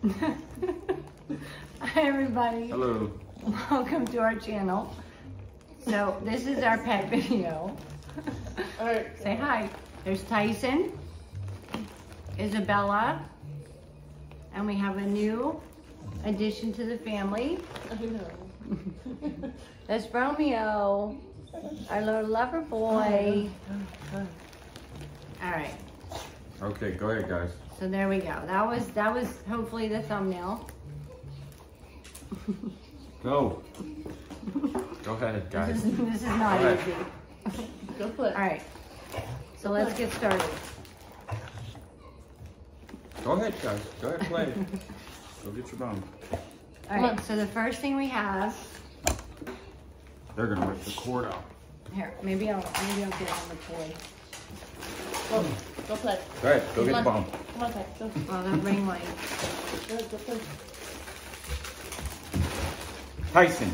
Hi everybody. Hello. Welcome to our channel. So this is our pet video. All right. Say hi. There's Tyson, Isabella, and we have a new addition to the family. I know. That's Romeo, our little lover boy. All right. Okay, go ahead, guys. So there we go. That was that was hopefully the thumbnail. Go. Go ahead, This guys. is, this is not All right. easy. Go play. All right. So let's get started. Go ahead, guys. Go ahead, and play. Go get your bone. All right. So the first thing we have They're gonna rip the cord out. here. Maybe I'll maybe I'll get on the toy. Go, go play. Go ahead, go get the Come on. Come on, Ty. Go. Oh, well, the ring light. Go, go play. Tyson.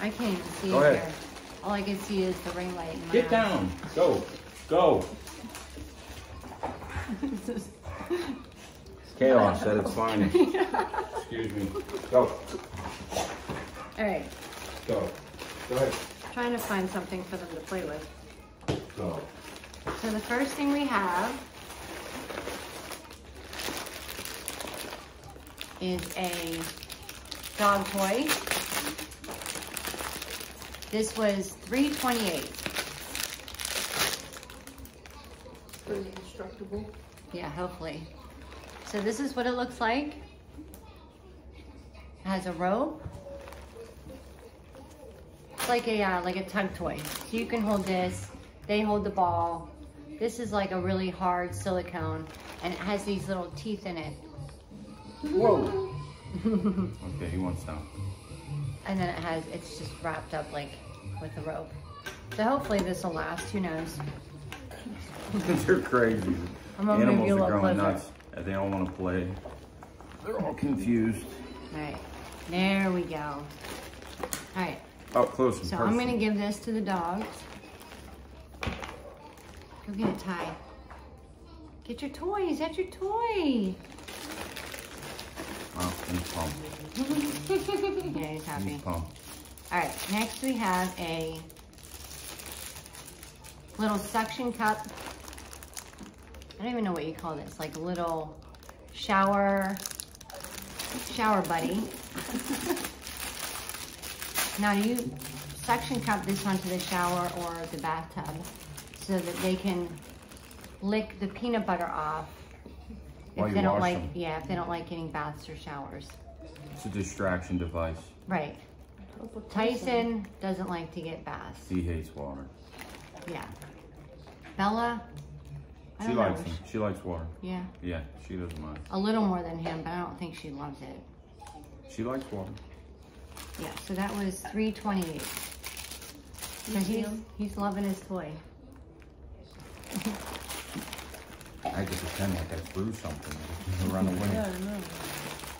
I can't even see Go it ahead. here. All I can see is the ring light in my Get eye. down. Go. Go. Chaos said its fine. Excuse me. Go. All right. Go. Go ahead. Trying to find something for them to play with. Go. So the first thing we have is a dog toy. This was three twenty-eight. Pretty indestructible. Yeah, hopefully. So this is what it looks like. It has a rope. It's like a uh, like a tug toy. So you can hold this. They hold the ball. This is like a really hard silicone, and it has these little teeth in it. Whoa. okay, he wants down. And then it has it's just wrapped up like with a rope. So hopefully this will last. Who knows? They're crazy. I'm gonna move Animals you are going closer. nuts and they don't want to play. They're all confused. All right, there we go. All right. Up close and So personal. I'm gonna give this to the dogs. Go get a tie. Get your toys. That's your toy. Oh, he's pumped. yeah, he's happy. He's pumped. All right. Next we have a little suction cup. I don't even know what you call this. Like a little shower shower buddy. Now you suction cup this onto the shower or the bathtub so that they can lick the peanut butter off While if you they don't wash like them. yeah, if they don't like getting baths or showers. It's a distraction device. Right. Tyson doesn't like to get baths. He hates water. Yeah. Bella I She don't know. likes him. She likes water. Yeah. Yeah, she doesn't mind. A little more than him, but I don't think she loves it. She likes water. Yeah, so that was 328. So he's he's loving his toy. I had to pretend like I threw something and run away. Yeah, I know.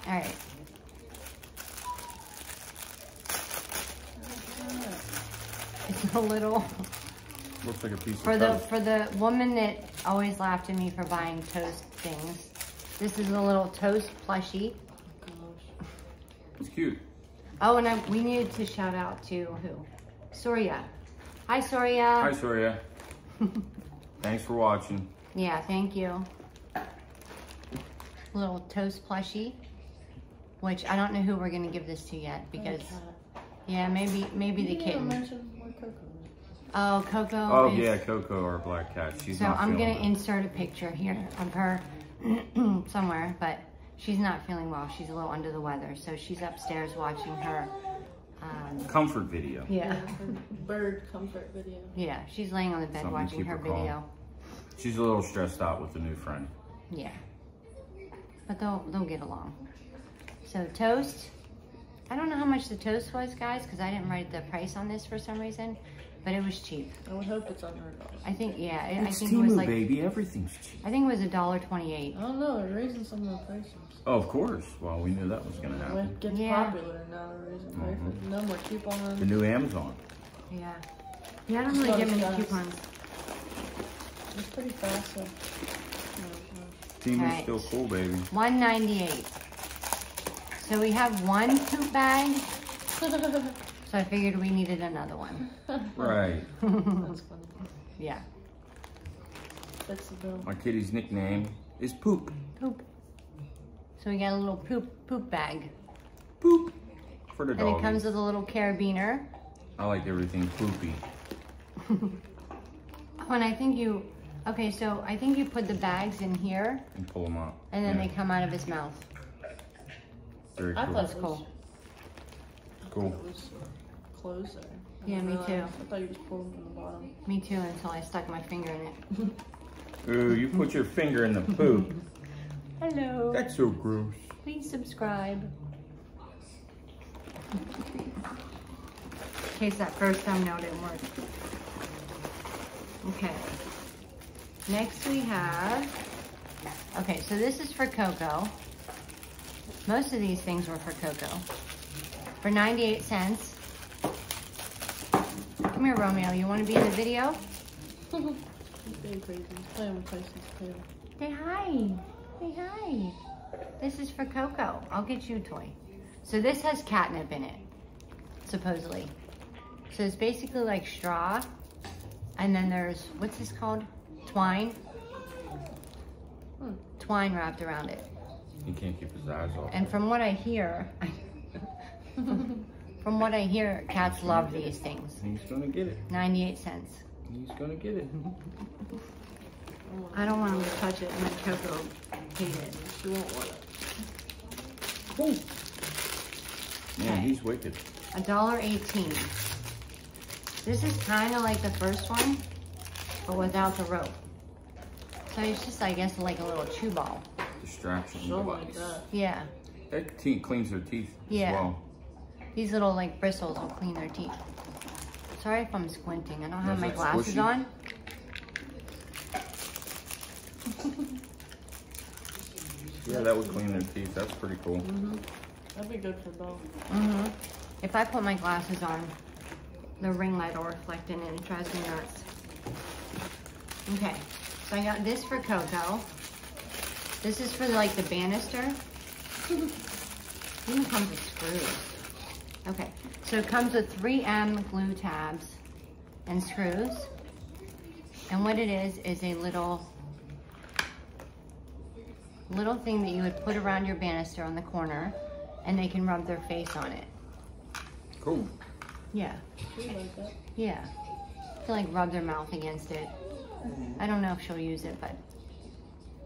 All right. It's a little Looks like a piece for of the toast. for the woman that always laughed at me for buying toast things. This is a little toast plushie. Gosh. It's cute. Oh, and I, we needed to shout out to who? Soria. Hi, Soria. Hi, Soria. Thanks for watching. Yeah, thank you. Little toast plushie, which I don't know who we're gonna give this to yet because yeah, maybe maybe the You didn't kitten. mention where Coco is. Oh, Coco. Oh, is, yeah, Coco, our black cat. She's So not I'm gonna it. insert a picture here of her somewhere, but she's not feeling well. She's a little under the weather, so she's upstairs watching her. Um, Comfort video. yeah, Her bird comfort video. yeah, she's laying on the bed Something watching her her calm. video. She's a little stressed out with the new friend. Yeah, but they'll they'll get along. So toast. I don't know how much the toast was, guys, because I didn't write the price on this for some reason, but it was cheap. I would hope it's under a dollar. I think yeah, I I It's think it was Temu, like baby. Everything's cheap. I think it was a dollar twenty-eight. I don't know, they're raising some of the prices. Oh, of course. Well, we knew that was going to When happen. it gets Yeah. popular now, they're raising mm-hmm. prices. No more coupons. The coupons. new Amazon. Yeah. Yeah, I don't really get many fast. coupons. It's pretty fast, so. No, no. Temu's Right. still cool, baby. 198. So we have one poop bag. So I figured we needed another one. Right. That's funny. Yeah. That's the bill. My kitty's nickname is Poop. Poop. So we got a little poop poop bag. Poop. For the dog. And dog. it comes with a little carabiner. I like everything poopy. Oh, and I think you, okay, so I think you put the bags in here And pull them out. and then Yeah, they come out of his mouth. Very I cool. thought That's it was, cool. Cool. it was closed there. I Yeah, me realize. too. I thought you just pulled them from the bottom. Me too, until I stuck my finger in it. Ooh, you put your finger in the poop. Hello. That's so gross. Please subscribe. In case that first thumbnail didn't work. Okay. Next we have, okay, so this is for Coco. Most of these things were for Coco. For 98 cents. Come here, Romeo. You want to be in the video? Say hi. Say hi. This is for Coco. I'll get you a toy. So this has catnip in it, supposedly. So it's basically like straw. And then there's, what's this called? Twine. Hmm. Twine wrapped around it. He can't keep his eyes off. And from what I hear, from what I hear, cats love these things. He's gonna get it. 98 cents. He's gonna get it. I don't want him to touch it and then Coco hate it. She won't want it. Man, Okay. he's wicked. A dollar eighteen. This is kind of like the first one, but without the rope. So it's just, I guess, like a little chew ball. Distraction Something like device. that. Yeah. That te- cleans their teeth Yeah. as well. These little like bristles will clean their teeth. Sorry if I'm squinting. I don't have my glasses squishy? on. Yeah, that would clean their teeth. That's pretty cool. Mm-hmm. That'd be good for Belle. hmm If I put my glasses on, the ring light will reflect in it and it drives me nuts. Okay, so I got this for Coco. This is for like the banister. Even comes with screws. Okay, so it comes with 3M glue tabs and screws. And what it is, is a little, little thing that you would put around your banister on the corner and they can rub their face on it. Cool. Yeah, like yeah. To like rub their mouth against it. I don't know if she'll use it, but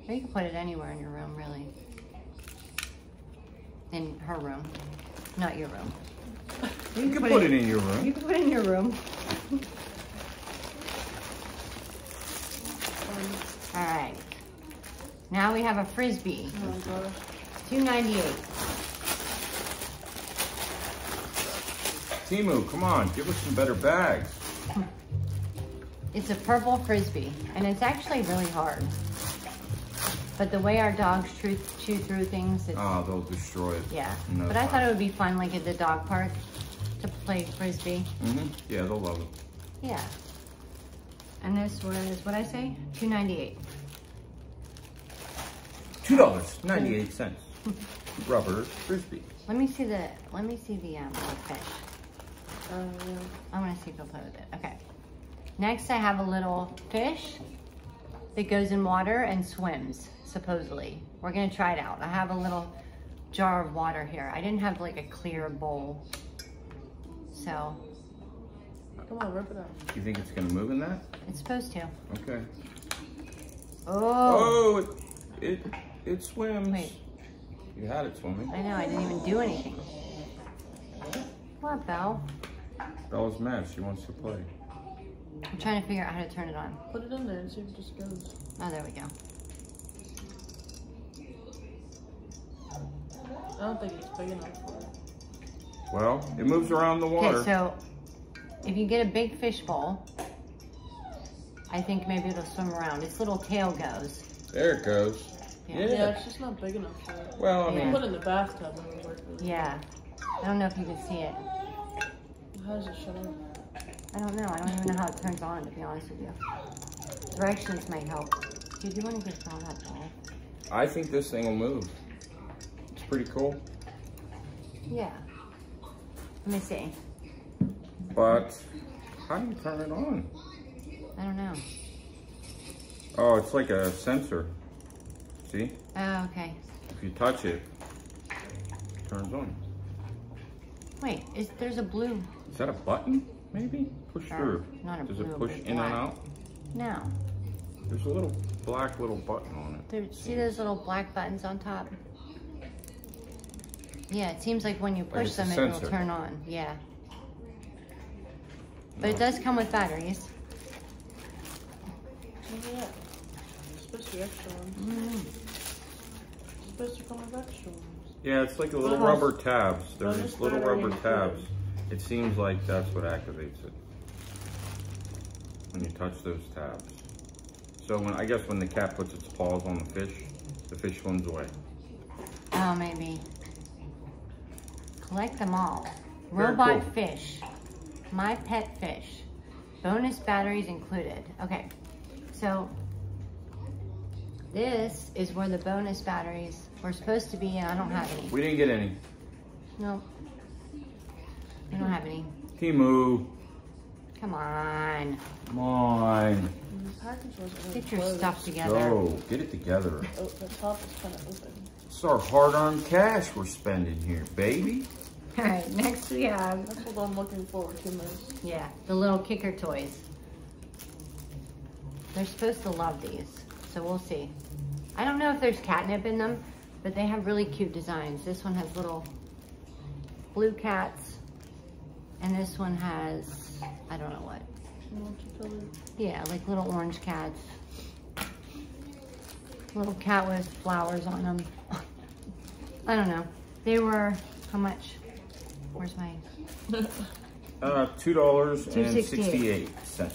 or you can put it anywhere in your room, really. In her room, not your room. You can put it in your room. You can put it in your room. All right. Now we have a frisbee, Oh my gosh. two ninety eight. Temu, come on, give us some better bags. It's a purple frisbee, and it's actually really hard. But the way our dogs chew, chew through things, it's, Oh, they'll destroy it. yeah. No but I thought it would be fun, like at the dog park, to play frisbee. Mm-hmm. Yeah, they'll love it. Yeah. And this was, what I say? Two ninety eight. Two dollars ninety-eight cents. Rubber frisbee. Let me see the, let me see the um, little fish. Uh. I want to see if he'll play with it. Okay. Next, I have a little fish that goes in water and swims, supposedly. We're going to try it out. I have a little jar of water here. I didn't have like a clear bowl. So, Come on, rip it out. You think it's gonna move in that? it's supposed to. Okay. Oh! Oh, it it, it swims. Wait. You had it swimming. I know, I didn't even do anything. What, Belle? Bella's mad. She wants to play. I'm trying to figure out how to turn it on. Put it in there and see if it just goes. Oh, there we go. I don't think it's big enough for it. Well, it moves around the water. Okay, so if you get a big fish bowl, I think maybe it'll swim around. Its little tail goes. there it goes. Yeah. Yeah. Yeah, it's just not big enough for it. Well, I mean, Yeah. mean, Put it in the bathtub and it'll work. Yeah. I don't know if you can see it. How does it shut off? I don't know. I don't even know how it turns on, to be honest with you. Directions might help. Dude, you want to get all that ball? I think this thing will move. Pretty cool. Yeah. Let me see. But how do you turn it on? I don't know. Oh, it's like a sensor. See? Oh, okay. If you touch it, it turns on. Wait, is there's a blue? Is that a button? Maybe? Push No, through. not a Does blue, it push in black. and out? No. There's a little black little button on it. There, see those little black buttons on top? Yeah, it seems like when you push them, it will turn on. Yeah. But it does come with batteries. Look at that. It's supposed to be extra ones. Mm. Supposed to come with extra ones. Yeah, it's like a little Bonus- rubber tabs. There's bonus these little rubber tabs. It seems like that's what activates it. When you touch those tabs. So when I guess when the cat puts its paws on the fish, the fish swims away. Oh, maybe. Collect them all. Very Robot cool. fish. My pet fish. Bonus batteries included. Okay, so this is where the bonus batteries were supposed to be, and I don't have any. We didn't get any. No. We don't have any. Temu, Come on. come on. And the package wasn't really Get your stuff together. Go, get it together. Oh, the top is kind of open. It's our hard-earned cash we're spending here, baby. All right, next we have, That's what I'm looking forward to most. yeah, the little kicker toys. They're supposed to love these, so we'll see. I don't know if there's catnip in them, but they have really cute designs. This one has little blue cats, and this one has, I don't know what. Multicolored. Yeah, like little orange cats. Little cat with flowers on them. I don't know. They were, how much? Where's my, Uh, two dollars and $2.68.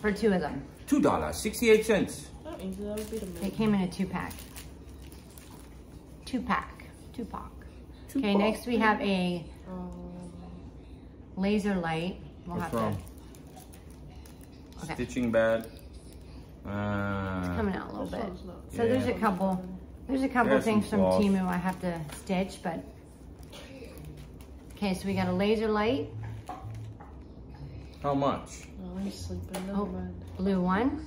for two of them. Two dollars, sixty-eight cents. That means that would be the They came in a two pack. Two pack, two pack. Two Okay, bucks. next we have a laser light. We'll What's have wrong? to, okay, Stitching bad. Uh, coming out a little bit. one's not. So there's a couple, there's a couple There's things from flaws. Temu I have to stitch, but. Okay, so we got a laser light, how much? Oh, he's sleeping. Oh. mind. blue one,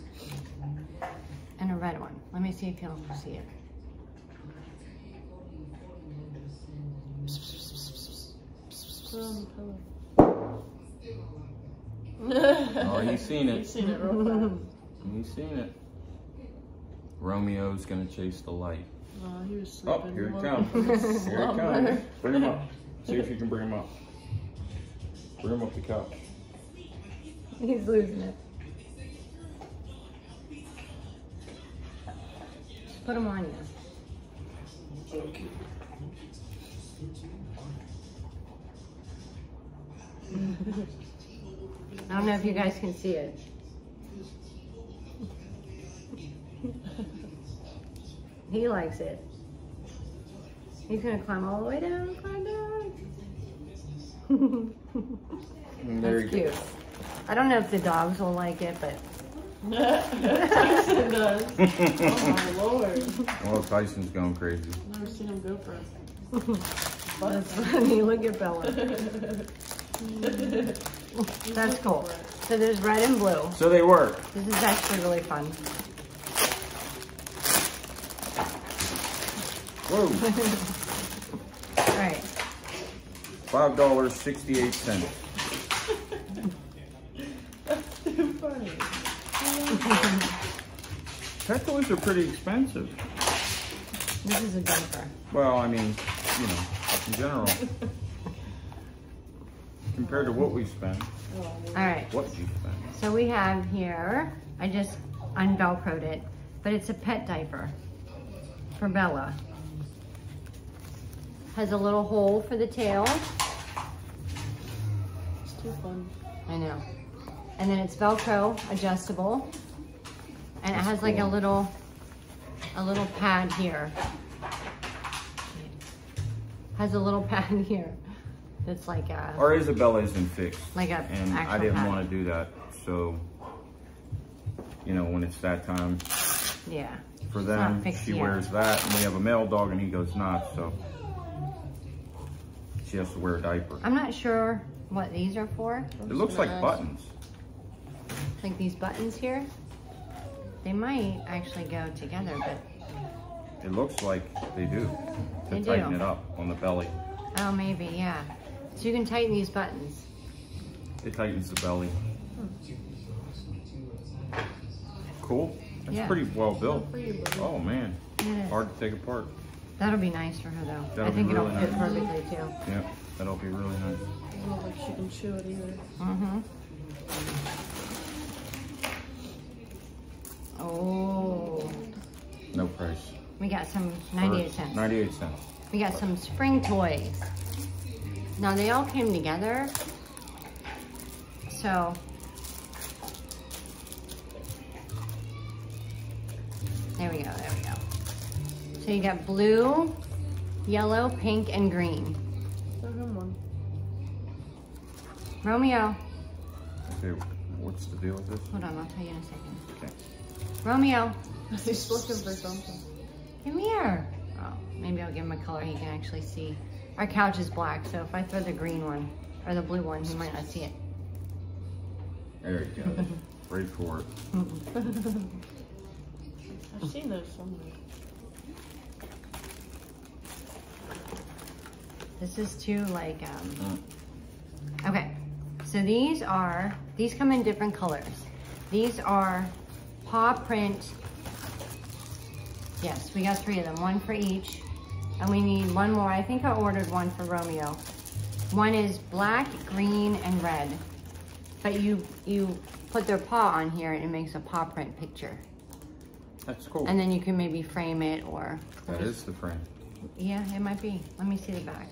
and a red one. Let me see if you'll see it. Put it on the pillow. Oh, he's seen it. He's seen it real fast. You've seen it. Romeo's gonna chase the light. No, he was Oh, here it Look comes. Here it comes. Bring him up. See if you can bring him up. Bring him up the couch. He's losing it. Just put him on you. I don't know if you guys can see it. He likes it. He's gonna climb all the way down, climb down. That's you cute. I don't know if the dogs will like it, but Tyson does. Oh my lord. Well, Tyson's going crazy. I've Never seen him go for it. that's funny. Look at Bella. That's cool. So there's red and blue. So they work. This is actually really fun. Whoa. All right. Five dollars sixty-eight cents. That's too funny. Pet toys are pretty expensive. This is a diaper. Well, I mean, you know, in general. Compared to what we spend, Oh, All right. what you spend. So we have here, I just unvelcroed it, but it's a pet diaper for Bella. Has a little hole for the tail. it's too fun. I know. And then it's Velcro adjustable. And it has like a little, a little pad here. Has a little pad here. That's like a, Our Isabella isn't fixed. Like a And I didn't pad. want to do that, so, you know, when it's that time, yeah. for them, she yet. wears that, and we have a male dog and he goes nuts, so she has to wear a diaper. I'm not sure what these are for. It looks like Nice. buttons. Like these buttons here. They might actually go together, but It looks like they do to They do. tighten it up on the belly. oh, maybe, yeah. So you can tighten these buttons. It tightens the belly. Hmm. Cool. That's Yeah. pretty well built. Buddy. Oh man, hard to take apart. That'll be nice for her though. I That'll be think it'll really fit perfectly too. Yeah, that'll be really nice. Doesn't look like she can chew it either. Mm-hmm. Oh, No price. we got some 98 cents. 98 cents. We got some spring toys. Now they all came together. So. There we go, there we go. So you got blue, yellow, pink, and green. One. Romeo, Okay, what's the deal with this? hold on, I'll tell you in a second. Okay. Romeo, He's looking for something. come here. Oh, maybe I'll give him a color he can actually see. Our couch is black, so if I throw the green one, or the blue one, he might not see it. There you go. Wait for it. I've seen those somewhere. This is too like, um, Mm. okay. So these are, these come in different colors. These are paw print. Yes, we got three of them, one for each. And we need one more. I think I ordered one for Romeo. One is black, green, and red. But you, you put their paw on here and it makes a paw print picture. That's cool. And then you can maybe frame it or, that is the frame. Yeah, it might be. Let me see the back.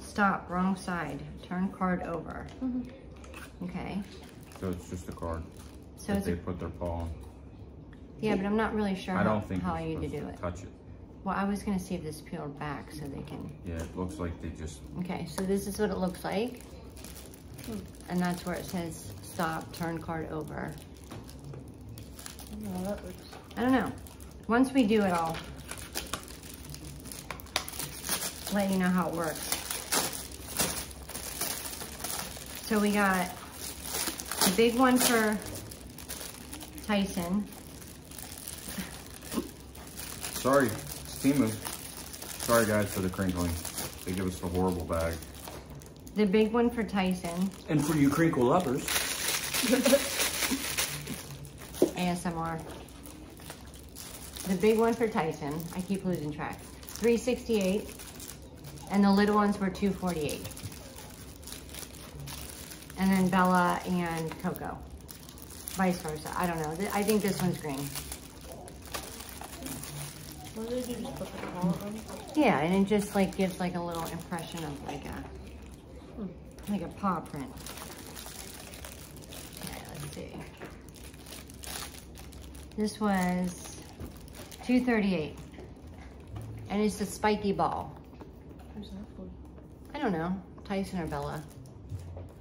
Stop, wrong side. Turn card over. Mm-hmm. Okay, So it's just a card so it's, they put their paw on. yeah, but I'm not really sure I how, don't think how you're I need to supposed do it. touch it. Well, I was gonna see if this peeled back so they can, Yeah, it looks like they just, okay, so this is what it looks like. Hmm. And that's where it says, stop, turn card over. I don't know how that looks. I don't know. Once we do it, I'll let you know how it works. So we got the big one for Tyson. sorry, it's Temu. Sorry guys for the crinkling. They give us the horrible bag. The big one for Tyson, And for you crinkle lovers. ASMR. The big one for Tyson, I keep losing track, 368. And the little ones were 248. And then Bella and Coco. Vice versa, I don't know. I think this one's green. What do they do? Just put the paw on? Yeah, and it just like gives like a little impression of like a, like a paw print. Okay, let's see. This was two thirty-eight, and it's a spiky ball. Who's that for? I don't know, Tyson or Bella.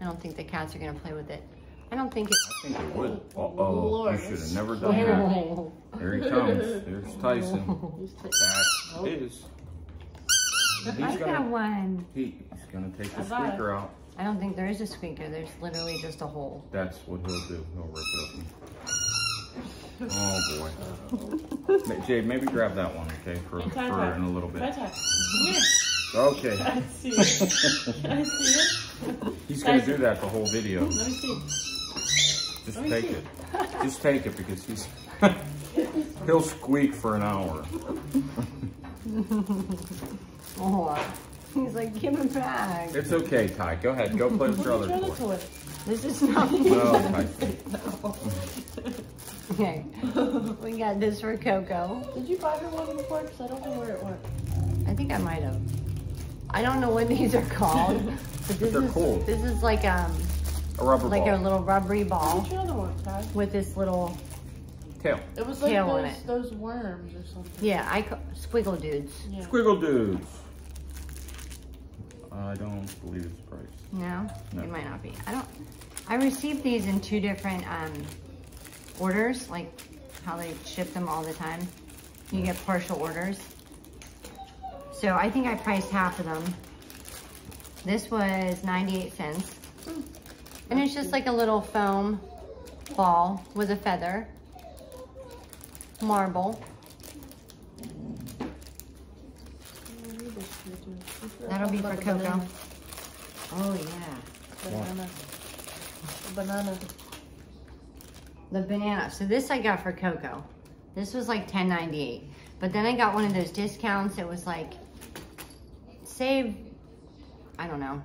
I don't think the cats are gonna play with it. I don't think it's. I think it would. Oh, Uh-oh, you should have never done that. Oh, There he comes. There's Tyson. He's t- That is. He's like that gonna, one. he, he's gonna take the Bye-bye. squeaker out. I don't think there is a squeaker. There's literally just a hole. That's what he'll do. He'll rip it open. Oh boy. Ma- Jade, maybe grab that one, okay, for, Hey, for in a little bit. Ty. Okay. I see it. I see it? He's gonna do that the whole video. Let me see. Just Let me take see. it. Just take it because he's he'll squeak for an hour. Oh, he's like, give it back. It's okay, Ty. Go ahead. Go play with your other your other toy. toy? This is not. No, Tyson. Okay, we got this for Coco. Did you buy her one before? Because I don't know where it went. I think I might have. I don't know what these are called, but this They're is cool. this is like um A rubber like ball. a little rubbery ball What's your other one, Ty? with this little Tail. It was like Tail on those, it. those worms or something. yeah I squiggle dudes. Yeah. Squiggle dudes. I don't believe it's priced. No, No. it might not be. I don't. I received these in two different um orders, like how they ship them all the time. You get partial orders. So I think I priced half of them. This was 98 cents. And it's just like a little foam ball with a feather. Marble. That'll be for Coco. Oh yeah. Banana. Banana. The banana. So this I got for Coco. This was like $10.98. But then I got one of those discounts. It was like, save, I don't know,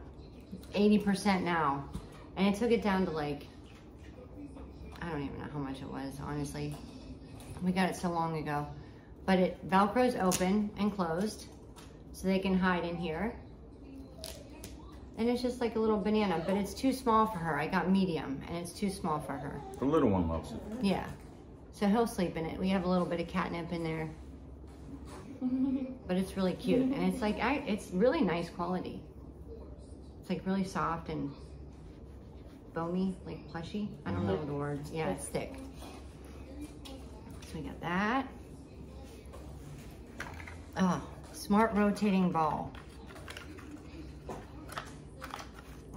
80% now. And it took it down to like, I don't even know how much it was, honestly. We got it so long ago. But it Velcro's open and closed. So they can hide in here. And it's just like a little banana, but it's too small for her. I got medium and it's too small for her. The little one loves it. Yeah. So he'll sleep in it. We have a little bit of catnip in there. But it's really cute. And it's like, I, it's really nice quality. It's like really soft and foamy, like plushy. I don't know the words. Yeah, it's thick. So we got that. Oh, smart rotating ball.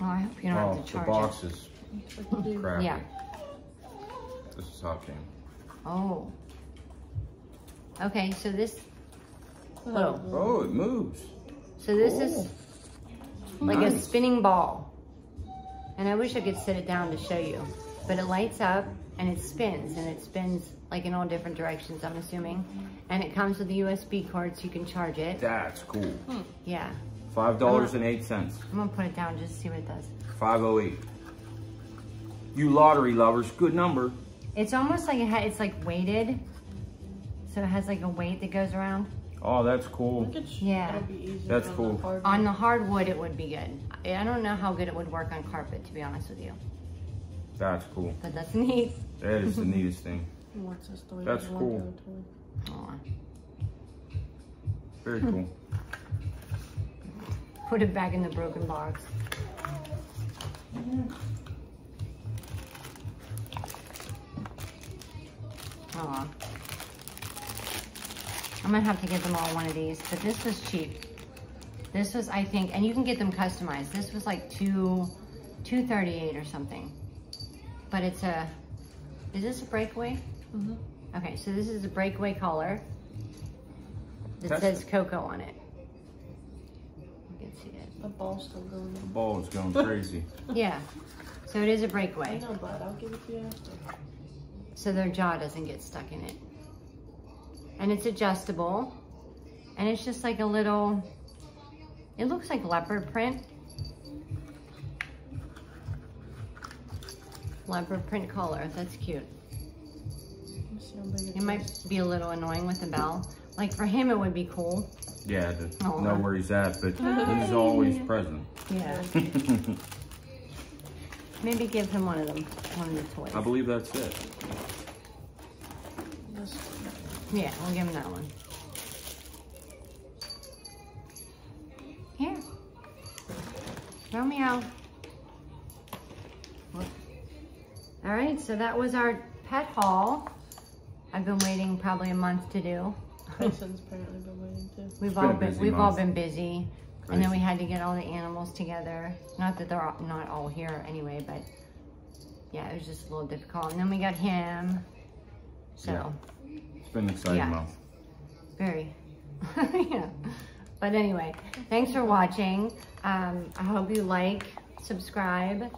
Oh, I hope you don't Oh, have to oh, the charge box it. is Like you do. crappy. Yeah. This is how it came. Oh. Okay, so this, Oh. Oh, it moves. so this is oh. like a spinning ball. And I wish I could sit it down to show you. But it lights up and it spins and it spins like in all different directions, I'm assuming. And it comes with a USB cord so you can charge it. That's cool. Yeah. Five dollars oh. and eight cents. I'm gonna put it down just to see what it does. Five oh eight. You lottery lovers, good number. It's almost like it ha- it's like weighted. So it has like a weight that goes around. Oh, that's cool. Look at Yeah. That'd be easier That's on the cool. hard On the hardwood, it would be good. I I don't know how good it would work on carpet, to be honest with you. That's cool. But that's neat. That is the neatest thing. He wants That's cool. the other toy. Aw. Very cool. Put it back in the broken box. Aw. I'm gonna have to get them all one of these, but this was cheap. This was, I think, and you can get them customized. This was like two, two thirty-eight or something. But it's a, is this a breakaway? Mhm. Okay, so this is a breakaway collar. That Test says it. Coco on it. You can see it. The ball's still going The ball is going crazy. Yeah. So it is a breakaway. know, but I'll give it to you after. So their jaw doesn't get stuck in it. And it's adjustable. And it's just like a little, it looks like leopard print. Leopard print collar, that's cute. Let's see how big it It might be a little annoying with the bell. Like for him, it would be cool. Yeah, to Aw. know where he's at, but he's always present. Yeah. Maybe give him one of them, one of the toys. I believe that's it. Yeah, we'll give him that one. Here. Romeo. All right, so that was our pet haul. I've been waiting probably a month to do. Mason's apparently been waiting too. We've been all been busy we've all month. been busy, and then we had to get all the animals together. Not that they're all, not all here anyway, but yeah, it was just a little difficult. And then we got him. So. Yeah. It's been an exciting Yeah. month. Very. yeah. But anyway, thanks for watching. Um, I hope you like, subscribe,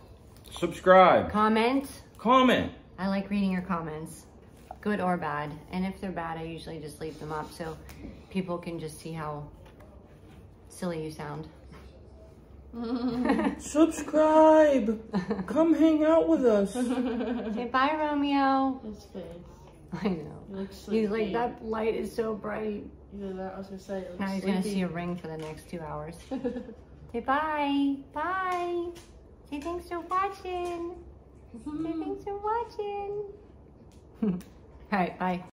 Subscribe, comment. comment. I like reading your comments, good or bad. And if they're bad, I usually just leave them up so people can just see how silly you sound. Subscribe. Come hang out with us. Say bye, Romeo. His face. I know. He looks sleepy. He's like, that light is so bright. Either that, I was gonna say. It looks Now he's gonna see a ring for the next two hours. Say bye. Bye. Say thanks for watching. Say thanks for watching. All right, bye.